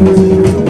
Thank